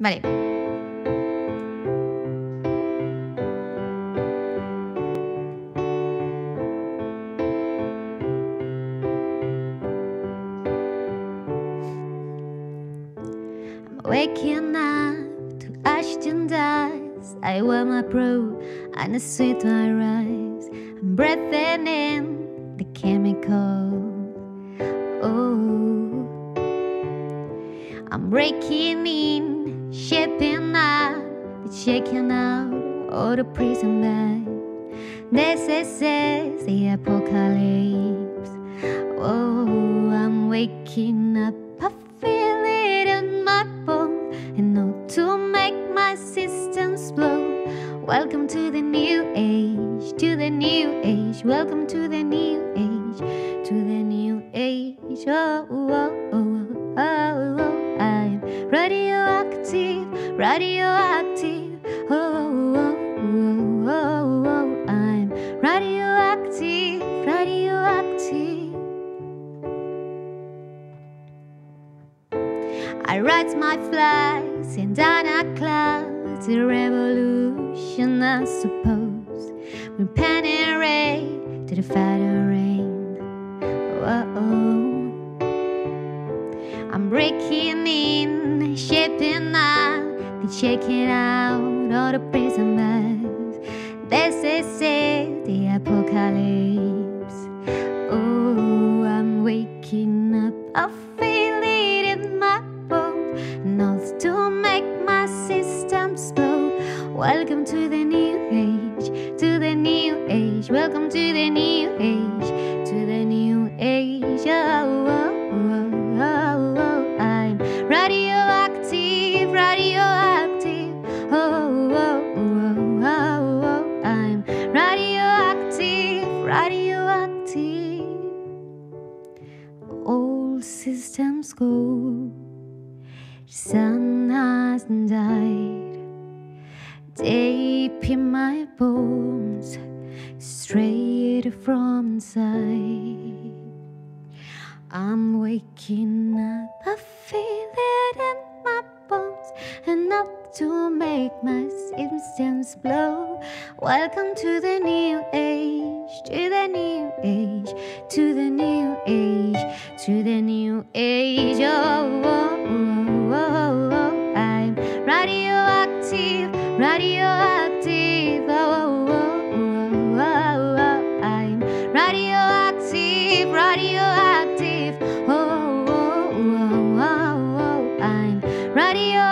Vale. I'm waking up to Ashton dust. I wear my pro and I sweet my rise. I'm breathing in the chemical. Oh, I'm breaking in, shaking out all the prison bed. This is, the apocalypse. Oh, I'm waking up. I feel it in my bones, enough to make my systems blow. Welcome to the new age, to the new age. Welcome to the new age, to the new age. Oh, oh, oh, oh, oh, oh. I'm radioactive, radioactive. Oh, oh, oh, oh, oh. I'm radioactive, radioactive. I write my flies in dark clouds, a revolution, I suppose. We're penetrate to the fatter rain. Whoa. I'm breaking in, shaping up, and shaking out all the prison bars. This is it, the apocalypse. Oh, I'm waking up. I feel it in my bones, enough to make my systems blow. Welcome to the new age, to the new age. Welcome to the new age, to the new age. Oh, oh, oh, oh, oh. oh I'm radioactive, radioactive. Radioactive. All systems go. Sun has died. Deep in my bones, straight from inside. I'm waking up. I feel it in my bones, enough to make my systems blow. Welcome to the new age, to the new age, to the new age, to the new age. Oh, oh, oh, oh, oh. I'm radioactive, radioactive. Oh, oh, oh, oh, oh. I'm radioactive, radioactive. Oh. oh, oh, oh I'm radioactive,